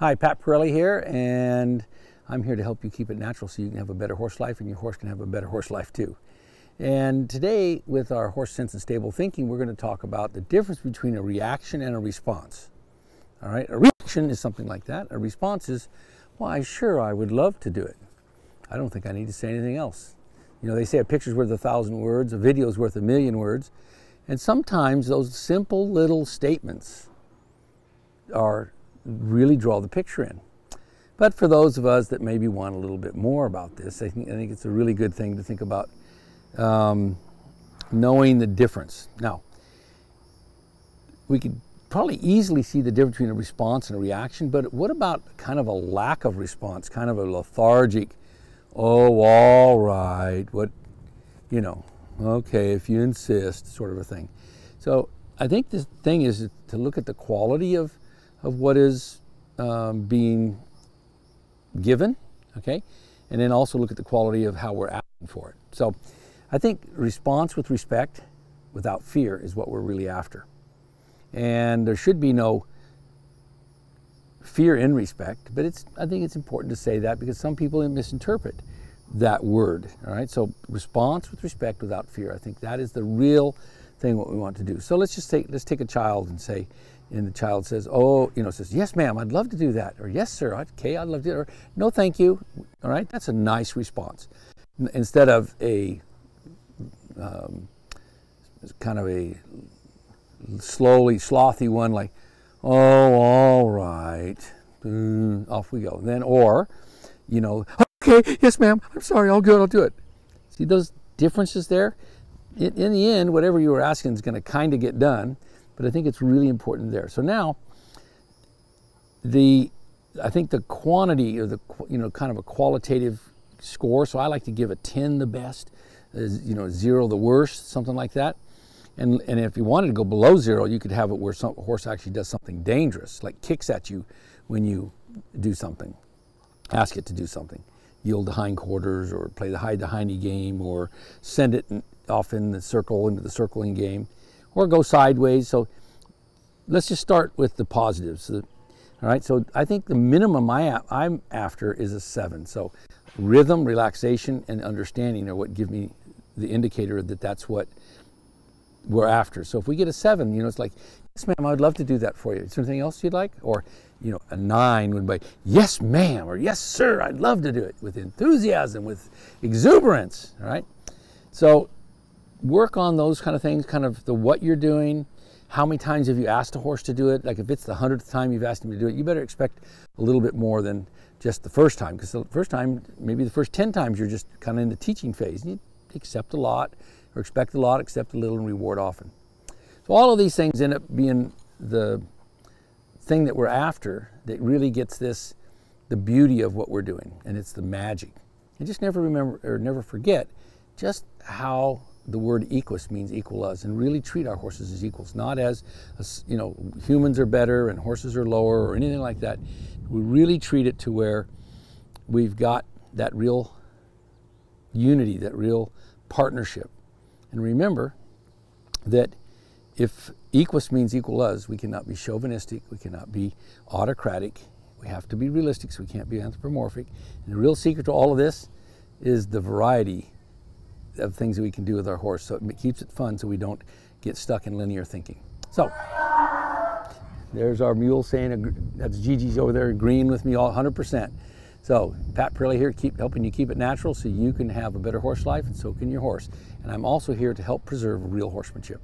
Hi, Pat Parelli here, and I'm here to help you keep it natural so you can have a better horse life and your horse can have a better horse life too. And today, with our horse sense and stable thinking, we're going to talk about the difference between a reaction and a response. All right, a reaction is something like that. A response is, why, sure, I would love to do it. I don't think I need to say anything else. You know, they say a picture's worth a thousand words, a video's worth a million words. And sometimes those simple little statements are really draw the picture in. But for those of us that maybe want a little bit more about this, I think, I think it's a really good thing to think about um, knowing the difference. Now, we could probably easily see the difference between a response and a reaction, but what about kind of a lack of response, kind of a lethargic, oh, all right, what, you know, okay, if you insist, sort of a thing. So I think the thing is to look at the quality of of what is um, being given, okay? And then also look at the quality of how we're asking for it. So I think response with respect without fear is what we're really after. And there should be no fear in respect, but it's I think it's important to say that because some people misinterpret that word. All right, so response with respect without fear. I think that is the real thing what we want to do. So let's just take let's take a child and say, and the child says, "Oh, you know," says, "Yes, ma'am, I'd love to do that," or "Yes, sir, okay, I'd love to," or "No, thank you." All right, that's a nice response instead of a um, kind of a slowly slothy one like, "Oh, all right, mm, off we go." Then or, you know, "Okay, yes, ma'am, I'm sorry, I'll go, I'll do it." See those differences there? In, in the end, whatever you were asking is going to kind of get done but I think it's really important there. So now, the I think the quantity or the you know kind of a qualitative score. So I like to give a 10 the best, uh, you know zero the worst, something like that. And and if you wanted to go below zero, you could have it where some horse actually does something dangerous, like kicks at you when you do something, ask it to do something, yield the hindquarters or play the hide the hindy game or send it off in the circle into the circling game or go sideways. So let's just start with the positives. all right, so I think the minimum I, I'm after is a seven. So rhythm, relaxation, and understanding are what give me the indicator that that's what we're after. So if we get a seven, you know, it's like, yes, ma'am, I'd love to do that for you. Is there anything else you'd like? Or, you know, a nine would be, yes, ma'am, or yes, sir, I'd love to do it with enthusiasm, with exuberance. All right. So work on those kind of things, kind of the what you're doing, how many times have you asked a horse to do it? Like if it's the hundredth time you've asked him to do it, you better expect a little bit more than just the first time. Because the first time, maybe the first 10 times, you're just kind of in the teaching phase. You accept a lot, or expect a lot, accept a little, and reward often. So all of these things end up being the thing that we're after that really gets this the beauty of what we're doing, and it's the magic. And just never remember or never forget just how the word equus means equal us and really treat our horses as equals, not as, you know, humans are better and horses are lower or anything like that. We really treat it to where we've got that real unity, that real partnership. And remember that if equus means equal us, we cannot be chauvinistic, we cannot be autocratic, we have to be realistic, so we can't be anthropomorphic. And the real secret to all of this is the variety of things that we can do with our horse. So it keeps it fun so we don't get stuck in linear thinking. So there's our mule saying, that's Gigi's over there agreeing with me all 100%. So Pat Parelli here, keep helping you keep it natural so you can have a better horse life and so can your horse. And I'm also here to help preserve real horsemanship.